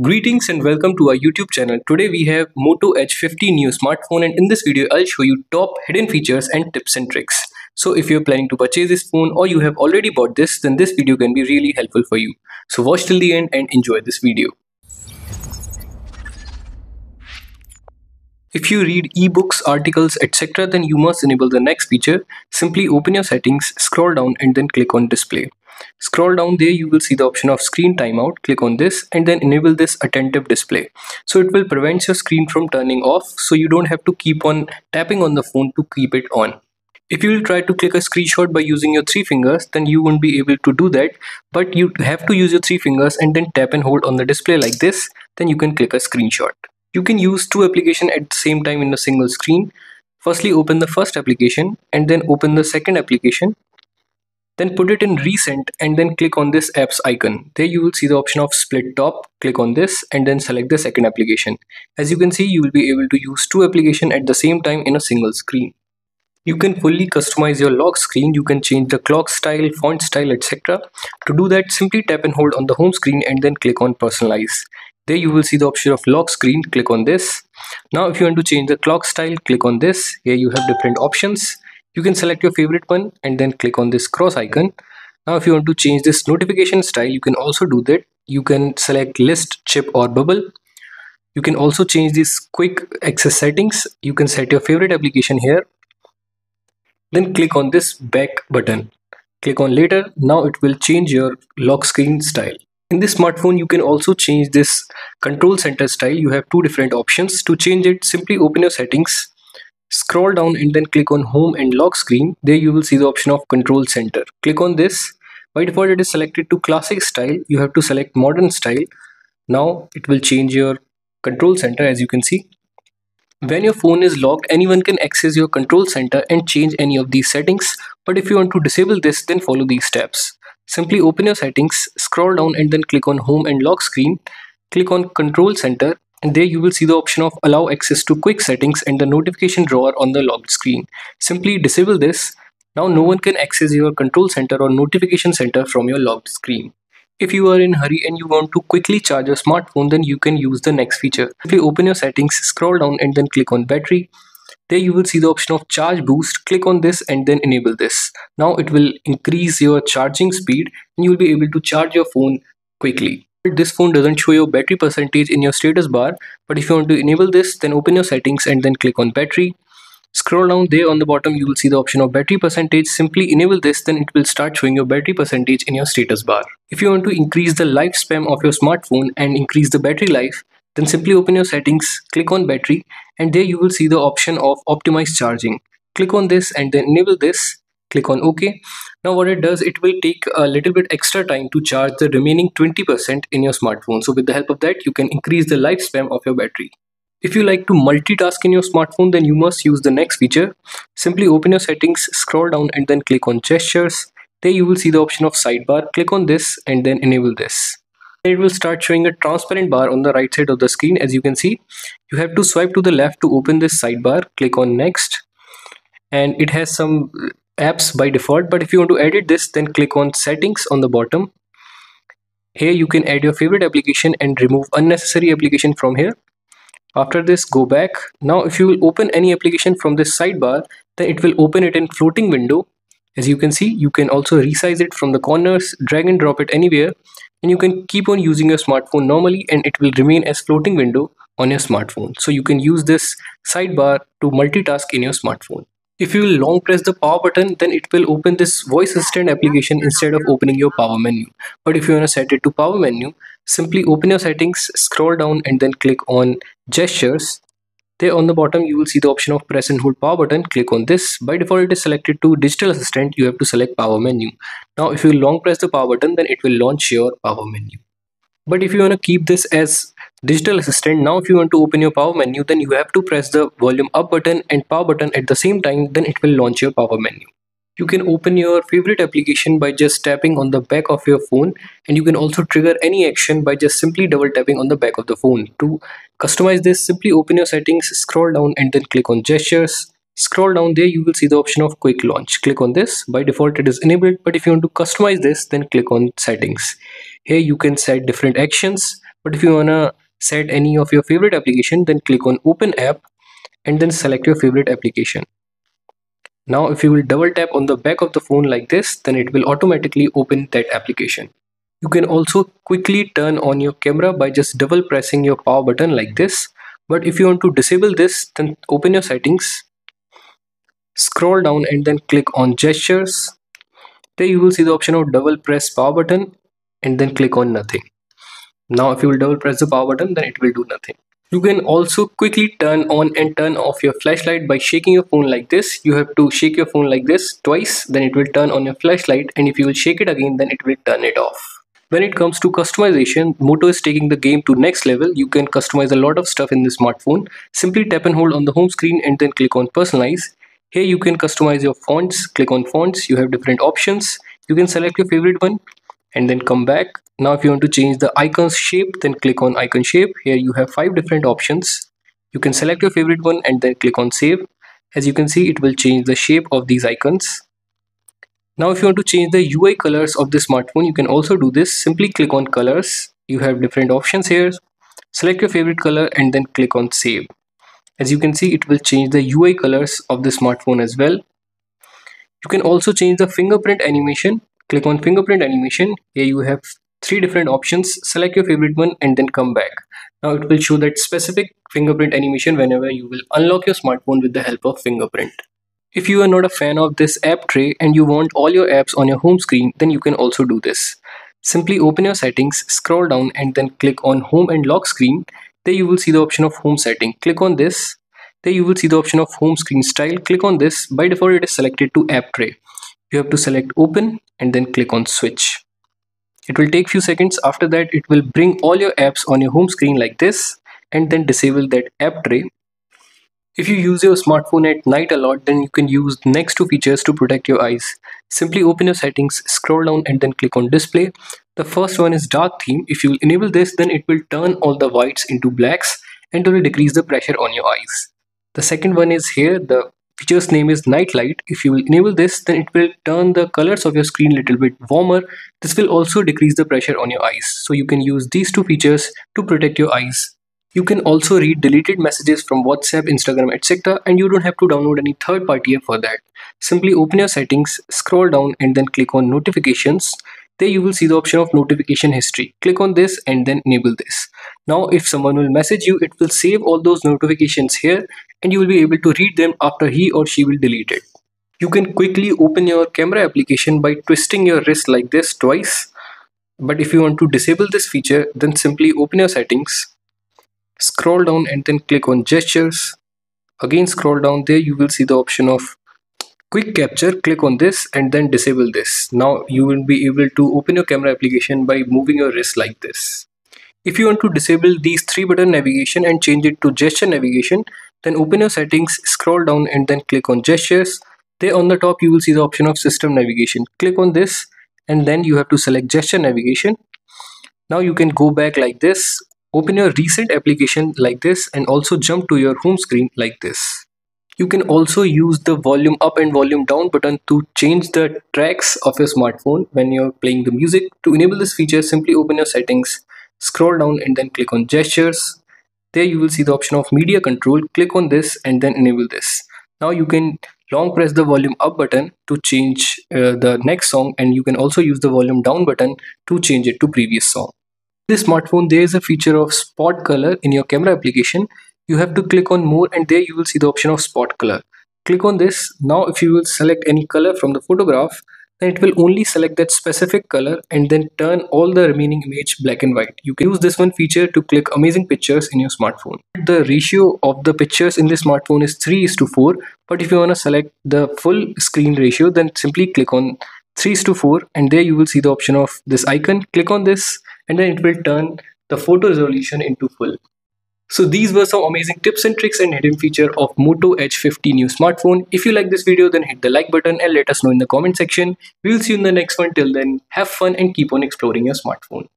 Greetings and welcome to our YouTube channel. Today we have Moto Edge 50 Neo smartphone and in this video I'll show you top hidden features and tips and tricks. So if you're planning to purchase this phone or you have already bought this then this video can be really helpful for you. So watch till the end and enjoy this video. If you read ebooks, articles, etc., then you must enable the next feature. Simply open your settings, scroll down and then click on display. Scroll down there you will see the option of screen timeout. Click on this and then enable this attentive display. So it will prevent your screen from turning off so you don't have to keep on tapping on the phone to keep it on. If you will try to click a screenshot by using your three fingers then you won't be able to do that but you have to use your three fingers and then tap and hold on the display like this then you can click a screenshot. You can use two applications at the same time in a single screen. Firstly open the first application and then open the second application then put it in recent and then click on this apps icon. There you will see the option of split top. Click on this and then select the second application. As you can see, you will be able to use two applications at the same time in a single screen. You can fully customize your lock screen. You can change the clock style, font style, etc. To do that, simply tap and hold on the home screen and then click on personalize. There you will see the option of lock screen. Click on this. Now if you want to change the clock style, click on this. Here you have different options you can select your favorite one and then click on this cross icon. Now if you want to change this notification style you can also do that. You can select list chip or bubble. You can also change these quick access settings. You can set your favorite application here. Then click on this back button. Click on later. Now it will change your lock screen style. In this smartphone you can also change this control center style. You have two different options. To change it simply open your settings Scroll down and then click on home and lock screen. There you will see the option of control center. Click on this. By default it is selected to classic style. You have to select modern style. Now it will change your control center as you can see. When your phone is locked, anyone can access your control center and change any of these settings. But if you want to disable this, then follow these steps. Simply open your settings, scroll down and then click on home and lock screen. Click on control center and there you will see the option of allow access to quick settings and the notification drawer on the locked screen. Simply disable this. Now no one can access your control center or notification center from your locked screen. If you are in hurry and you want to quickly charge your smartphone then you can use the next feature. Simply open your settings, scroll down and then click on battery. There you will see the option of charge boost. Click on this and then enable this. Now it will increase your charging speed and you will be able to charge your phone quickly this phone doesn't show your battery percentage in your status bar but if you want to enable this then open your settings and then click on battery. Scroll down there on the bottom you will see the option of battery percentage. Simply enable this then it will start showing your battery percentage in your status bar. If you want to increase the lifespan of your smartphone and increase the battery life then simply open your settings click on battery and there you will see the option of optimize charging. Click on this and then enable this click on ok now what it does it will take a little bit extra time to charge the remaining 20% in your smartphone. So with the help of that you can increase the lifespan of your battery. If you like to multitask in your smartphone then you must use the next feature. Simply open your settings scroll down and then click on gestures. There you will see the option of sidebar. Click on this and then enable this. It will start showing a transparent bar on the right side of the screen. As you can see you have to swipe to the left to open this sidebar. Click on next. And it has some apps by default but if you want to edit this then click on settings on the bottom. Here you can add your favorite application and remove unnecessary application from here. After this go back. Now if you will open any application from this sidebar then it will open it in floating window. As you can see you can also resize it from the corners drag and drop it anywhere and you can keep on using your smartphone normally and it will remain as floating window on your smartphone. So you can use this sidebar to multitask in your smartphone if you long press the power button, then it will open this voice assistant application instead of opening your power menu. But if you want to set it to power menu, simply open your settings, scroll down and then click on gestures. There on the bottom, you will see the option of press and hold power button. Click on this. By default, it is selected to digital assistant. You have to select power menu. Now, if you long press the power button, then it will launch your power menu. But if you want to keep this as digital assistant, now if you want to open your power menu, then you have to press the volume up button and power button at the same time, then it will launch your power menu. You can open your favorite application by just tapping on the back of your phone and you can also trigger any action by just simply double tapping on the back of the phone. To customize this, simply open your settings, scroll down and then click on gestures. Scroll down there, you will see the option of quick launch. Click on this. By default, it is enabled, but if you want to customize this, then click on settings. Here you can set different actions. but if you wanna set any of your favorite application then click on open app and then select your favorite application. Now if you will double tap on the back of the phone like this then it will automatically open that application. You can also quickly turn on your camera by just double pressing your power button like this. But if you want to disable this then open your settings scroll down and then click on gestures. There you will see the option of double press power button and then click on nothing now if you will double press the power button then it will do nothing you can also quickly turn on and turn off your flashlight by shaking your phone like this you have to shake your phone like this twice then it will turn on your flashlight and if you will shake it again then it will turn it off when it comes to customization, Moto is taking the game to next level. You can customize a lot of stuff in the smartphone. Simply tap and hold on the home screen and then click on personalize. Here you can customize your fonts. Click on fonts. You have different options. You can select your favorite one and then come back. Now if you want to change the icon's shape, then click on icon shape. Here you have five different options. You can select your favorite one and then click on save. As you can see, it will change the shape of these icons. Now if you want to change the UI colors of the smartphone, you can also do this. Simply click on colors. You have different options here. Select your favorite color and then click on save. As you can see, it will change the UI colors of the smartphone as well. You can also change the fingerprint animation. Click on fingerprint animation. Here you have three different options. Select your favorite one and then come back. Now it will show that specific fingerprint animation whenever you will unlock your smartphone with the help of fingerprint. If you are not a fan of this app tray and you want all your apps on your home screen, then you can also do this. Simply open your settings, scroll down and then click on home and lock screen. There you will see the option of home setting. Click on this. There you will see the option of home screen style. Click on this. By default it is selected to app tray. You have to select open and then click on switch. It will take few seconds. After that it will bring all your apps on your home screen like this and then disable that app tray if you use your smartphone at night a lot, then you can use next two features to protect your eyes. Simply open your settings, scroll down and then click on display. The first one is dark theme. If you enable this, then it will turn all the whites into blacks and it will decrease the pressure on your eyes. The second one is here. The feature's name is night light. If you will enable this, then it will turn the colors of your screen a little bit warmer. This will also decrease the pressure on your eyes. So you can use these two features to protect your eyes you can also read deleted messages from WhatsApp, Instagram, etc. and you don't have to download any third party app for that. Simply open your settings, scroll down and then click on notifications. There you will see the option of notification history. Click on this and then enable this. Now if someone will message you, it will save all those notifications here and you will be able to read them after he or she will delete it. You can quickly open your camera application by twisting your wrist like this twice. But if you want to disable this feature, then simply open your settings, scroll down and then click on gestures again scroll down there you will see the option of quick capture click on this and then disable this. Now you will be able to open your camera application by moving your wrist like this. If you want to disable these three button navigation and change it to gesture navigation then open your settings scroll down and then click on gestures. There on the top you will see the option of system navigation. Click on this and then you have to select gesture navigation. Now you can go back like this. Open your recent application like this and also jump to your home screen like this. You can also use the volume up and volume down button to change the tracks of your smartphone when you're playing the music. To enable this feature, simply open your settings, scroll down and then click on gestures. There you will see the option of media control. Click on this and then enable this. Now you can long press the volume up button to change uh, the next song and you can also use the volume down button to change it to previous song this smartphone there is a feature of spot color in your camera application you have to click on more and there you will see the option of spot color. Click on this. Now if you will select any color from the photograph then it will only select that specific color and then turn all the remaining image black and white. You can use this one feature to click amazing pictures in your smartphone. The ratio of the pictures in this smartphone is 3 is to 4 but if you want to select the full screen ratio then simply click on 3 is to 4 and there you will see the option of this icon. Click on this and then it will turn the photo resolution into full. So these were some amazing tips and tricks and hidden feature of Moto Edge 50 Neo smartphone. If you like this video then hit the like button and let us know in the comment section. We will see you in the next one. Till then have fun and keep on exploring your smartphone.